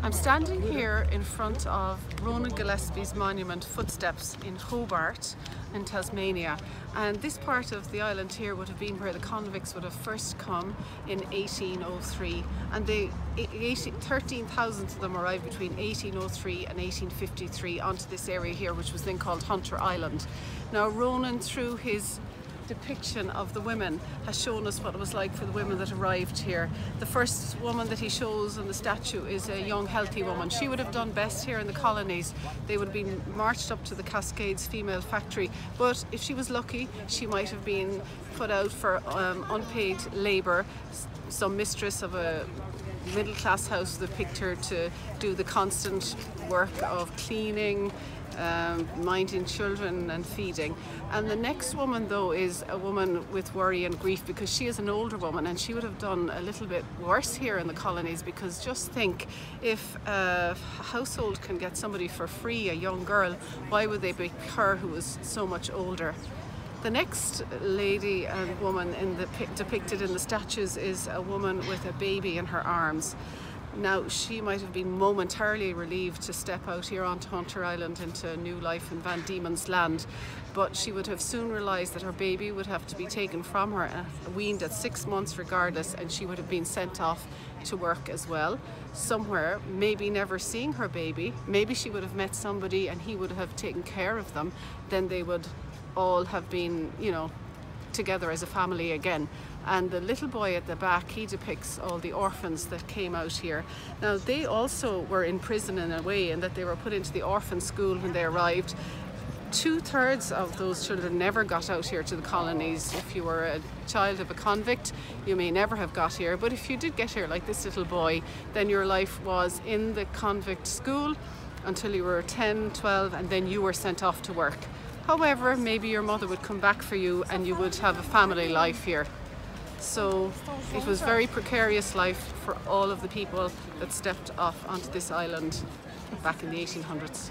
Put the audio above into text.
I'm standing here in front of Rowan Gillespie's monument Footsteps in Hobart in Tasmania and this part of the island here would have been where the convicts would have first come in 1803 and they 13,000 of them arrived between 1803 and 1853 onto this area here which was then called Hunter Island. Now Rowan through his depiction of the women has shown us what it was like for the women that arrived here. The first woman that he shows in the statue is a young healthy woman. She would have done best here in the colonies. They would have been marched up to the Cascades female factory but if she was lucky she might have been put out for um, unpaid labour. Some mistress of a middle class house that picked her to do the constant work of cleaning, um, minding children and feeding. And the next woman though is a woman with worry and grief because she is an older woman and she would have done a little bit worse here in the colonies because just think if a household can get somebody for free, a young girl, why would they pick her who was so much older? The next lady and woman in the, depicted in the statues is a woman with a baby in her arms. Now, she might have been momentarily relieved to step out here onto Hunter Island into a new life in Van Diemen's Land, but she would have soon realised that her baby would have to be taken from her, uh, weaned at six months regardless, and she would have been sent off to work as well somewhere, maybe never seeing her baby. Maybe she would have met somebody and he would have taken care of them. Then they would all have been, you know, together as a family again. And the little boy at the back he depicts all the orphans that came out here. Now they also were in prison in a way and that they were put into the orphan school when they arrived. Two-thirds of those children never got out here to the colonies. If you were a child of a convict you may never have got here. But if you did get here like this little boy then your life was in the convict school until you were 10 12 and then you were sent off to work however maybe your mother would come back for you and you would have a family life here so it was very precarious life for all of the people that stepped off onto this island back in the 1800s.